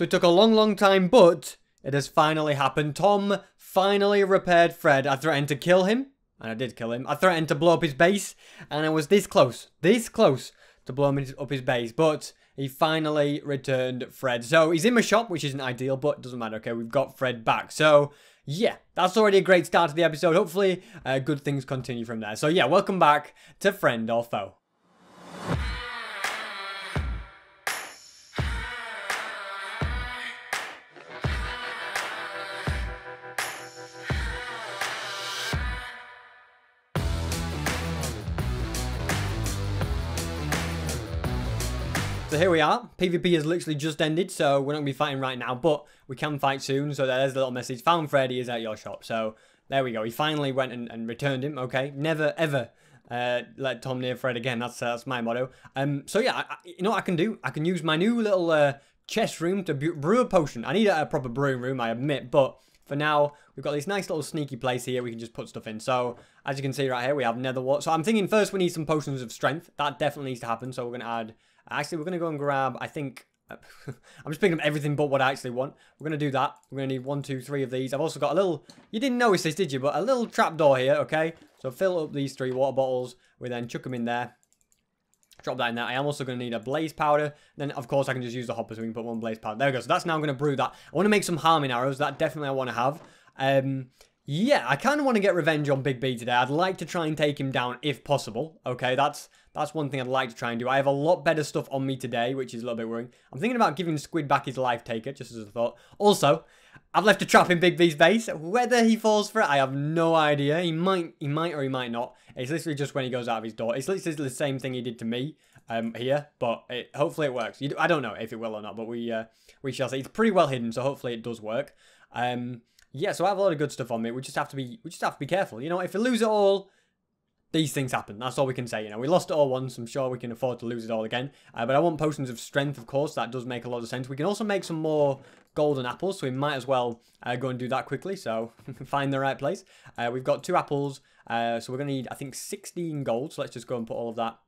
So it took a long, long time, but it has finally happened. Tom finally repaired Fred. I threatened to kill him, and I did kill him. I threatened to blow up his base, and I was this close, this close to blowing up his base, but he finally returned Fred. So he's in my shop, which isn't ideal, but doesn't matter, okay? We've got Fred back. So yeah, that's already a great start to the episode. Hopefully, uh, good things continue from there. So yeah, welcome back to Friend or Foe. So here we are. PvP has literally just ended, so we're not going to be fighting right now, but we can fight soon. So there's a little message. Found Freddy is at your shop. So there we go. He finally went and, and returned him. Okay. Never, ever uh, let Tom near Fred again. That's uh, that's my motto. Um. So yeah, I, you know what I can do? I can use my new little uh, chest room to brew a potion. I need a, a proper brewing room, I admit, but for now, we've got this nice little sneaky place here we can just put stuff in. So, as you can see right here, we have nether wart. So, I'm thinking first we need some potions of strength. That definitely needs to happen. So, we're going to add Actually, we're going to go and grab, I think, I'm just picking up everything but what I actually want. We're going to do that. We're going to need one, two, three of these. I've also got a little, you didn't notice this, did you? But a little trapdoor here, okay? So fill up these three water bottles. We then chuck them in there. Drop that in there. I am also going to need a blaze powder. Then, of course, I can just use the hopper so we can put one blaze powder. There we go. So that's now going to brew that. I want to make some harming arrows. That definitely I want to have. Um, yeah, I kind of want to get revenge on Big B today. I'd like to try and take him down if possible. Okay, that's that's one thing I'd like to try and do. I have a lot better stuff on me today, which is a little bit worrying. I'm thinking about giving Squid back his life taker, just as a thought. Also, I've left a trap in Big B's base. Whether he falls for it, I have no idea. He might, he might or he might not. It's literally just when he goes out of his door. It's literally the same thing he did to me um, here, but it, hopefully it works. Do, I don't know if it will or not, but we uh, we shall see. It's pretty well hidden, so hopefully it does work. Um, yeah, so I have a lot of good stuff on me. We just have to be we just have to be careful. You know, if we lose it all, these things happen. That's all we can say. You know, we lost it all once. I'm sure we can afford to lose it all again. Uh, but I want potions of strength, of course. That does make a lot of sense. We can also make some more golden apples, so we might as well uh, go and do that quickly. So find the right place. Uh, we've got two apples, uh, so we're gonna need I think 16 gold. So let's just go and put all of that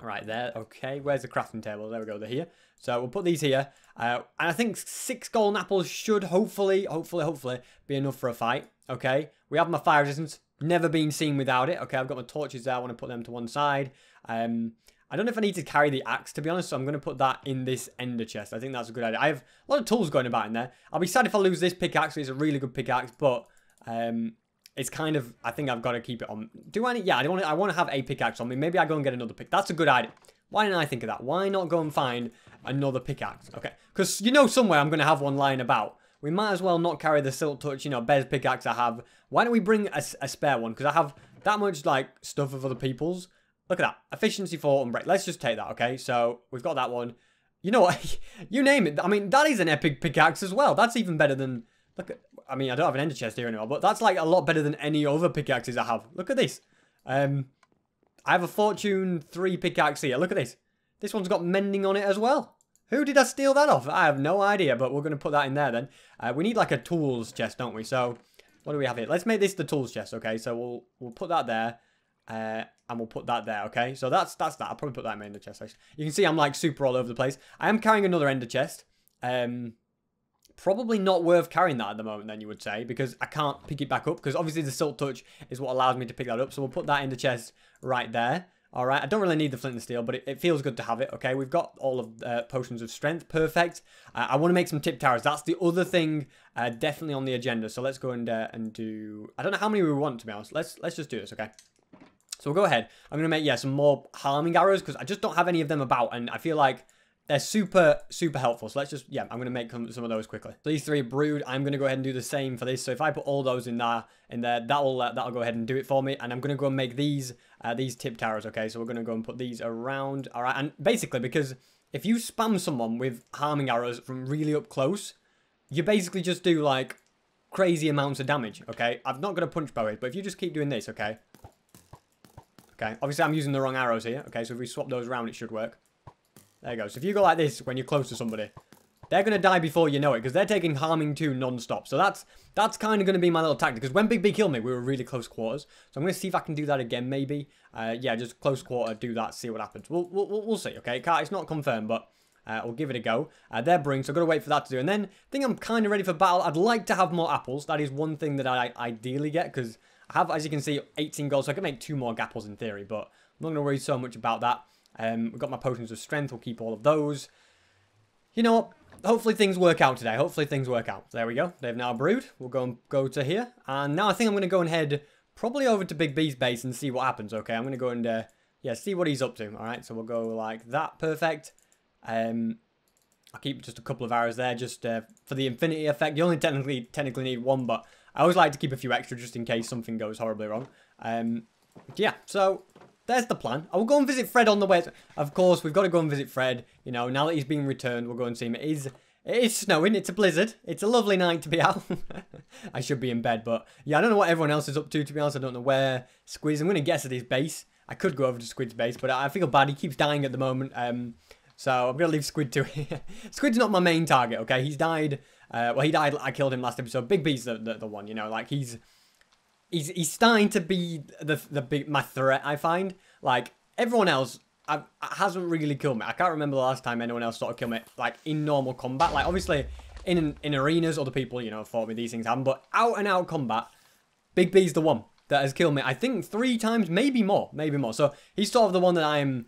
right there. Okay, where's the crafting table? There we go. They're here. So we'll put these here. Uh, and I think six golden apples should hopefully, hopefully, hopefully be enough for a fight. Okay, we have my fire resistance. Never been seen without it. Okay, I've got my torches there. I want to put them to one side. Um, I don't know if I need to carry the axe, to be honest, so I'm going to put that in this ender chest. I think that's a good idea. I have a lot of tools going about in there. I'll be sad if I lose this pickaxe. It's a really good pickaxe, but um, it's kind of, I think I've got to keep it on. Do I need, yeah, I, want to, I want to have a pickaxe on me. Maybe I go and get another pick. That's a good idea. Why didn't I think of that? Why not go and find another pickaxe? Okay, because you know somewhere I'm going to have one lying about. We might as well not carry the Silk Touch, you know, Bez pickaxe I have. Why don't we bring a, a spare one? Because I have that much, like, stuff of other people's. Look at that. Efficiency 4 Unbreak. Let's just take that, okay? So, we've got that one. You know what? you name it. I mean, that is an epic pickaxe as well. That's even better than... Look at... I mean, I don't have an ender chest here anymore, but that's, like, a lot better than any other pickaxes I have. Look at this. Um, I have a Fortune 3 pickaxe here. Look at this. This one's got mending on it as well. Who did I steal that off? I have no idea, but we're going to put that in there then. Uh, we need like a tools chest, don't we? So, what do we have here? Let's make this the tools chest, okay? So, we'll we'll put that there. Uh, and we'll put that there, okay? So, that's that's that. I'll probably put that in my ender chest, actually. You can see I'm like super all over the place. I am carrying another ender chest. Um, probably not worth carrying that at the moment then you would say because I can't pick it back up because obviously the silk touch is what allows me to pick that up so we'll put that in the chest right there all right, I don't really need the flint and steel, but it, it feels good to have it. Okay, we've got all of uh, potions of strength, perfect. Uh, I want to make some tipped arrows. That's the other thing, uh, definitely on the agenda. So let's go and uh, and do. I don't know how many we want to be honest. Let's let's just do this. Okay. So we'll go ahead. I'm gonna make yeah some more harming arrows because I just don't have any of them about, and I feel like they're super, super helpful. So let's just, yeah, I'm going to make some of those quickly. So these three brewed. I'm going to go ahead and do the same for this. So if I put all those in there, in there, that'll, uh, that'll go ahead and do it for me. And I'm going to go and make these, uh, these tipped arrows, okay? So we're going to go and put these around. All right, and basically, because if you spam someone with harming arrows from really up close, you basically just do, like, crazy amounts of damage, okay? I've not got a punch bow here, but if you just keep doing this, okay? Okay, obviously I'm using the wrong arrows here, okay? So if we swap those around, it should work. There you go. So if you go like this when you're close to somebody, they're going to die before you know it because they're taking harming 2 non-stop. So that's that's kind of going to be my little tactic because when Big B killed me, we were really close quarters. So I'm going to see if I can do that again maybe. Uh, yeah, just close quarter, do that, see what happens. We'll, we'll, we'll see, okay? It's not confirmed, but uh, we'll give it a go. Uh, they're brewing, so I've got to wait for that to do. And then I think I'm kind of ready for battle. I'd like to have more apples. That is one thing that I ideally get because I have, as you can see, 18 gold, so I can make two more gapples in theory, but I'm not going to worry so much about that. Um, we've got my potions of strength. We'll keep all of those. You know what? Hopefully things work out today. Hopefully things work out. There we go. They've now brewed. We'll go and go to here. And now I think I'm going to go and head probably over to Big B's base and see what happens. Okay, I'm going to go and, uh, yeah, see what he's up to. All right, so we'll go like that. Perfect. Um, I'll keep just a couple of arrows there just uh, for the infinity effect. You only technically technically need one, but I always like to keep a few extra just in case something goes horribly wrong. Um, yeah, so there's the plan. I will go and visit Fred on the way. Of course, we've got to go and visit Fred. You know, now that he's been returned, we'll go and see him. It is, it is snowing. It's a blizzard. It's a lovely night to be out. I should be in bed, but yeah, I don't know what everyone else is up to, to be honest. I don't know where Squid I'm going to guess at his base. I could go over to Squid's base, but I feel bad. He keeps dying at the moment. Um, so I'm going to leave Squid to it. Squid's not my main target, okay? He's died. Uh, well, he died. I killed him last episode. Big B's the, the, the one, you know? Like, he's he's he's starting to be the the big my threat. I find like everyone else I've, hasn't really killed me. I can't remember the last time anyone else sort of killed me like in normal combat. Like obviously in in arenas, other people you know fought me. These things happen, but out and out combat, Big B's the one that has killed me. I think three times, maybe more, maybe more. So he's sort of the one that I'm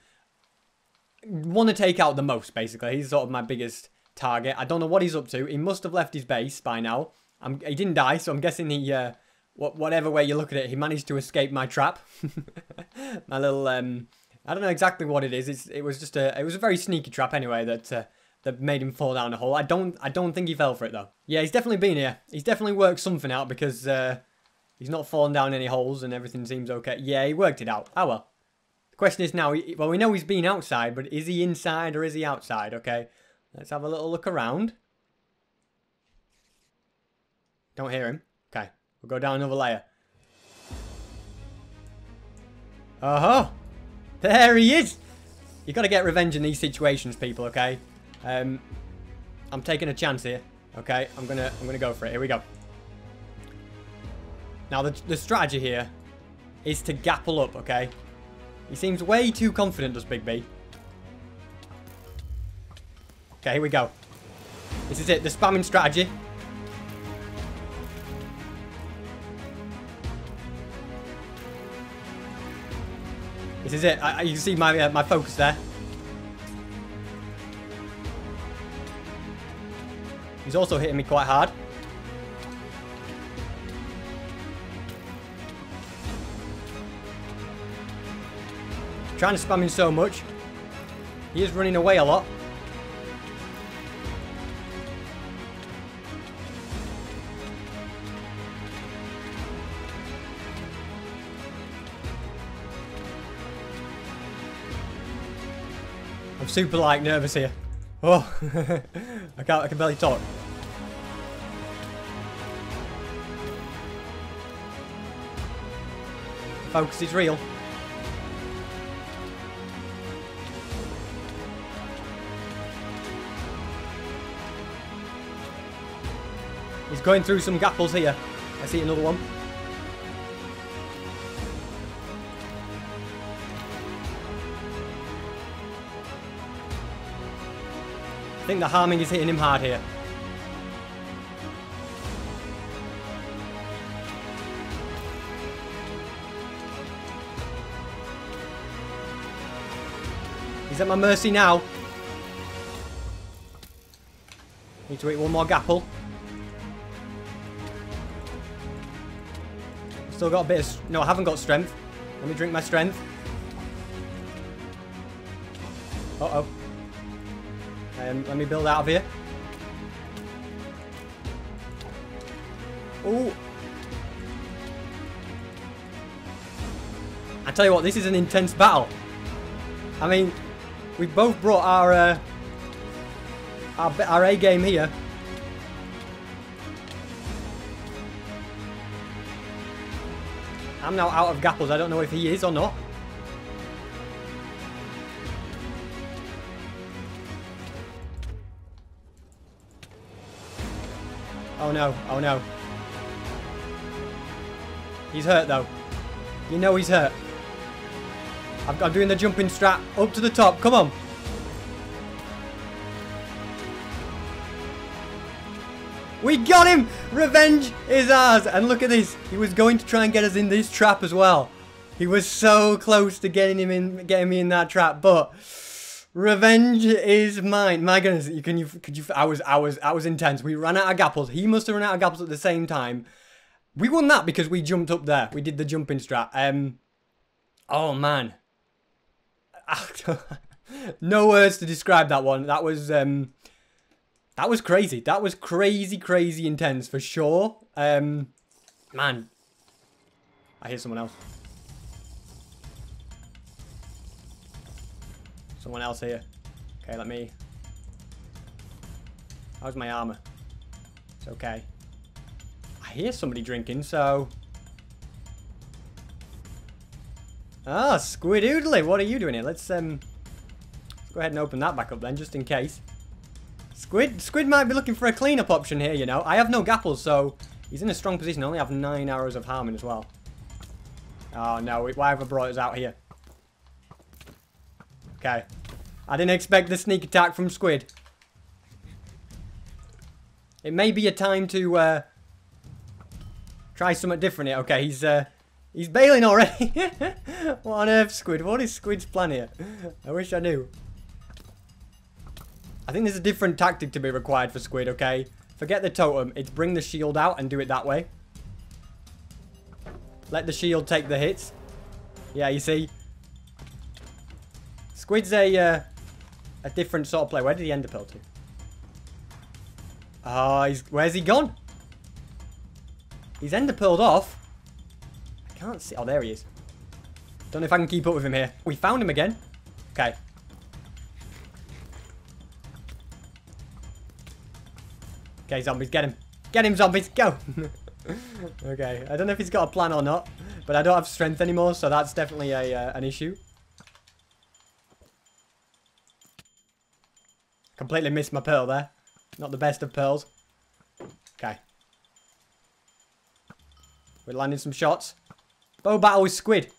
want to take out the most, basically. He's sort of my biggest target. I don't know what he's up to. He must have left his base by now. I'm, he didn't die, so I'm guessing he, uh, whatever way you look at it, he managed to escape my trap. my little, um, I don't know exactly what it is. It's, it was just a, it was a very sneaky trap anyway that, uh, that made him fall down a hole. I don't, I don't think he fell for it though. Yeah, he's definitely been here. He's definitely worked something out because, uh, he's not fallen down any holes and everything seems okay. Yeah, he worked it out. Oh well. The question is now, well, we know he's been outside, but is he inside or is he outside? Okay, let's have a little look around. Don't hear him. We'll go down another layer. Uh-huh. There he is. you got to get revenge in these situations, people, okay? Um, I'm taking a chance here, okay? I'm going to I'm gonna go for it. Here we go. Now, the, the strategy here is to gapple up, okay? He seems way too confident, does Big B. Okay, here we go. This is it, the spamming strategy. This is it. I, you can see my uh, my focus there. He's also hitting me quite hard. Trying to spam him so much. He is running away a lot. I'm super like nervous here. Oh, I can't. I can barely talk. Focus is real. He's going through some gapples here. I see another one. I think the harming is hitting him hard here. He's at my mercy now. Need to eat one more gapple. Still got a bit of... No, I haven't got strength. Let me drink my strength. Uh-oh. Um, let me build out of here. Ooh. I tell you what, this is an intense battle. I mean, we both brought our uh, our, our A game here. I'm now out of gapples. I don't know if he is or not. Oh no, oh no. He's hurt though. You know he's hurt. I'm, doing the jumping strap. Up to the top, come on. We got him! Revenge is ours! And look at this, he was going to try and get us in this trap as well. He was so close to getting him in, getting me in that trap, but revenge is mine. My goodness, you can you could you? I was I was I was intense. We ran out of gapples. He must have run out of gapples at the same time. We won that because we jumped up there. We did the jumping strat. Um, oh man, no words to describe that one. That was um, that was crazy. That was crazy, crazy intense for sure. Um, man, I hear someone else. Someone else here. Okay, let me... How's my armor? It's okay. I hear somebody drinking, so... Ah, Squidoodly, what are you doing here? Let's, um... Let's go ahead and open that back up then, just in case. Squid Squid might be looking for a cleanup option here, you know. I have no gapples, so he's in a strong position. I only have nine arrows of harming as well. Oh, no. Why have I brought us out here? Okay. I didn't expect the sneak attack from Squid. It may be a time to uh, try something different here. Okay, he's uh, he's bailing already. what on earth, Squid? What is Squid's plan here? I wish I knew. I think there's a different tactic to be required for Squid, okay? Forget the totem. It's bring the shield out and do it that way. Let the shield take the hits. Yeah, you see? Squid's a, uh, a different sort of play. Where did he end up to? Oh, he's, where's he gone? He's ender pearled off. I can't see. Oh, there he is. Don't know if I can keep up with him here. We found him again. Okay. Okay, zombies, get him. Get him, zombies, go! okay, I don't know if he's got a plan or not, but I don't have strength anymore, so that's definitely a uh, an issue. Completely missed my pearl there. Not the best of pearls. Okay. We're landing some shots. Bow battle with squid.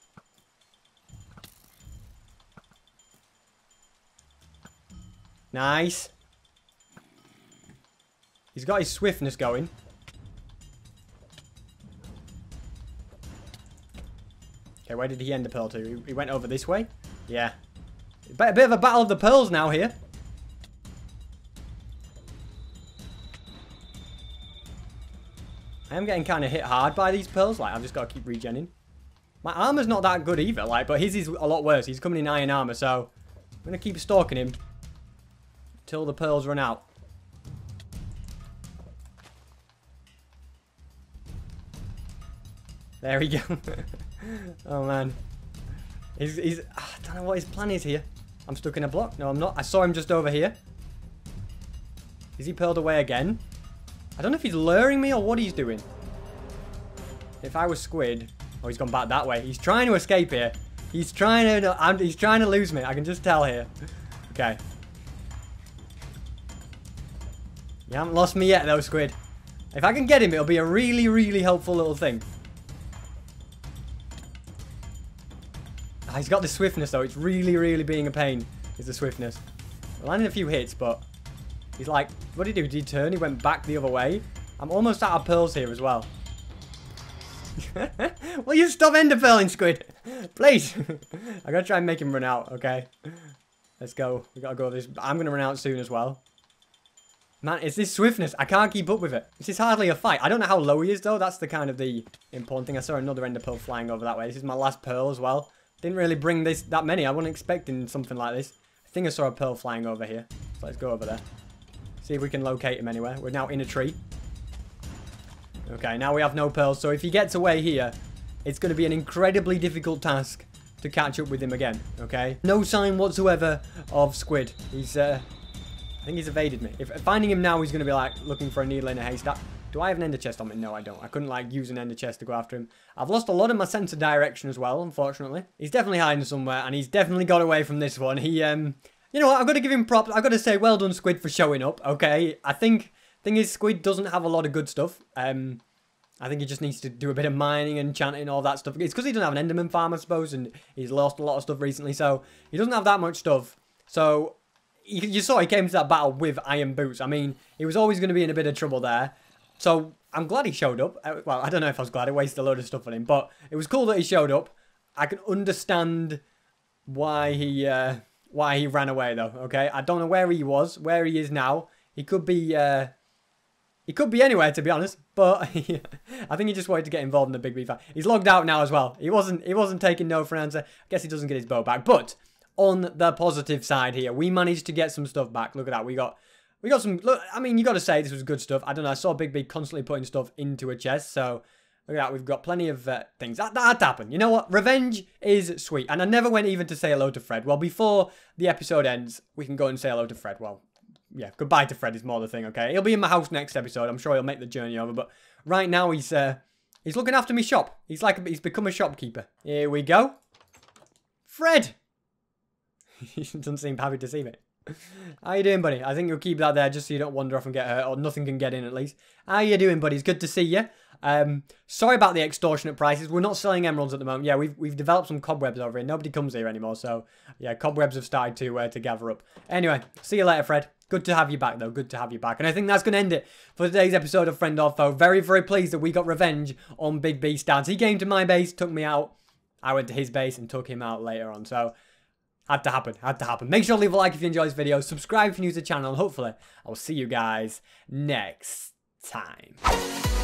Nice. He's got his swiftness going. Okay, where did he end the pearl to? He went over this way? Yeah. A bit of a battle of the pearls now here. Am getting kind of hit hard by these pearls. Like, I've just got to keep regenning. My armor's not that good either, like, but his is a lot worse. He's coming in iron armor, so I'm going to keep stalking him until the pearls run out. There we go. oh, man. He's, he's, I don't know what his plan is here. I'm stuck in a block. No, I'm not. I saw him just over here. Is he pearled away again? I don't know if he's luring me or what he's doing. If I was squid... Oh, he's gone back that way. He's trying to escape here. He's trying to... I'm, he's trying to lose me. I can just tell here. Okay. You haven't lost me yet, though, squid. If I can get him, it'll be a really, really helpful little thing. Ah, he's got the swiftness, though. It's really, really being a pain, is the swiftness. Landing a few hits, but He's like, what did he do? Did he turn? He went back the other way. I'm almost out of pearls here as well. Will you stop ender Squid? Please. I gotta try and make him run out, okay? Let's go. We gotta go this. I'm gonna run out soon as well. Man, it's this swiftness. I can't keep up with it. This is hardly a fight. I don't know how low he is, though. That's the kind of the important thing. I saw another ender pearl flying over that way. This is my last pearl as well. Didn't really bring this that many. I wasn't expecting something like this. I think I saw a pearl flying over here. So let's go over there. See if we can locate him anywhere. We're now in a tree. Okay, now we have no pearls. So if he gets away here, it's going to be an incredibly difficult task to catch up with him again. Okay? No sign whatsoever of Squid. He's, uh... I think he's evaded me. If finding him now, he's going to be, like, looking for a needle in a haystack. Do I have an ender chest on me? No, I don't. I couldn't, like, use an ender chest to go after him. I've lost a lot of my sense of direction as well, unfortunately. He's definitely hiding somewhere, and he's definitely got away from this one. He, um... You know what? I've got to give him props. I've got to say, well done, Squid, for showing up. Okay, I think thing is, Squid doesn't have a lot of good stuff. Um, I think he just needs to do a bit of mining and chanting all that stuff. It's because he doesn't have an Enderman farm, I suppose, and he's lost a lot of stuff recently, so he doesn't have that much stuff. So you saw he came to that battle with iron boots. I mean, he was always going to be in a bit of trouble there. So I'm glad he showed up. Uh, well, I don't know if I was glad. I wasted a load of stuff on him, but it was cool that he showed up. I can understand why he uh, why he ran away though. Okay, I don't know where he was, where he is now. He could be uh, he could be anywhere to be honest, but I think he just wanted to get involved in the big B fight. He's logged out now as well. He wasn't he wasn't taking no for an answer. I guess he doesn't get his bow back, but on the positive side here, we managed to get some stuff back. Look at that. We got we got some, look, I mean, you got to say this was good stuff. I don't know, I saw Big B constantly putting stuff into a chest, so look at that. We've got plenty of uh, things. That, that happened. You know what? Revenge is sweet. And I never went even to say hello to Fred. Well, before the episode ends, we can go and say hello to Fred. Well, yeah, goodbye to Fred is more the thing, okay? He'll be in my house next episode. I'm sure he'll make the journey over, but right now he's, uh, he's looking after me shop. He's like, he's become a shopkeeper. Here we go. Fred! he doesn't seem happy to see me. How you doing, buddy? I think you'll keep that there just so you don't wander off and get hurt, or nothing can get in at least. How you doing, buddy? It's good to see you. Um, sorry about the extortionate prices. We're not selling emeralds at the moment. Yeah, we've we've developed some cobwebs over here. Nobody comes here anymore, so yeah, cobwebs have started to uh, to gather up. Anyway, see you later, Fred. Good to have you back, though. Good to have you back. And I think that's going to end it for today's episode of Friend or Foe. Very, very pleased that we got revenge on Big B Stance. He came to my base, took me out. I went to his base and took him out later on. So had to happen, had to happen. Make sure to leave a like if you enjoy this video, subscribe if you're new to the channel, and hopefully I will see you guys next time.